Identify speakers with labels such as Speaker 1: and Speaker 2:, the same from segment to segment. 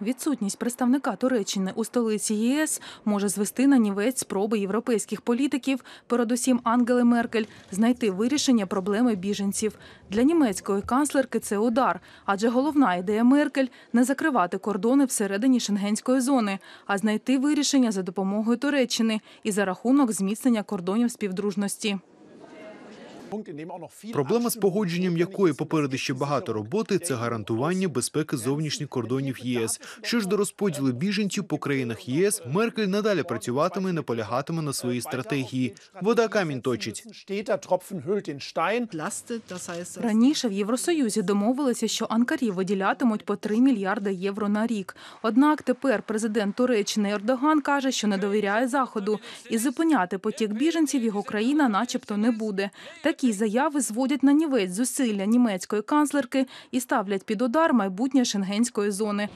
Speaker 1: Відсутність представника Туреччини у столиці ЄС може звести на нівець спроби європейських політиків, передусім Ангели Меркель, знайти вирішення проблеми біженців. Для німецької канцлерки це удар, адже головна ідея Меркель не закривати кордони всередині шенгенської зони, а знайти вирішення за допомогою Туреччини і за рахунок зміцнення кордонів співдружності.
Speaker 2: Проблема з погодженням якої попереду ще багато роботи це гарантування безпеки зовнішніх кордонів єс. Що ж до розподілу біженців по країнах ЄС, Меркель надалі працюватиме і наполягатиме на своїй стратегії. Вода камінь точить.
Speaker 1: Раніше в Євросоюзі домовилися, що Анкарі виділятимуть по 3 мільярди євро на рік. Однак тепер президент Туреччини Ердоган каже, що не довіряє Заходу, і зупиняти потік біженців його країна, начебто, не буде. Такі заяви зводять на нівець зусилля німецької канцлерки і ставлять під удар майбутнє шенгенської зони.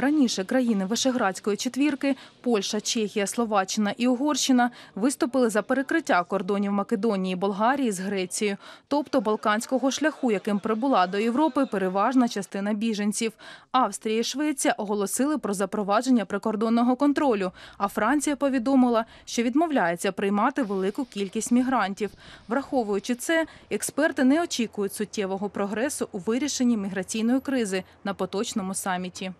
Speaker 1: Раніше країни Вишеградської четвірки Польща, Чехія, Словаччина і Угорщина виступили за перекриття кордонів Македонії, Болгарії з Грецією, тобто Балканського шляху, яким прибула до Європи переважна частина біженців. Австрія і Швеція оголосили про запровадження прикордонного контролю, а Франція повідомила, що відмовляється приймати велику кількість мігрантів. Враховуючи це, експерти не очікують суттєвого прогресу у вирішенні міграційної кризи на поточному саміті.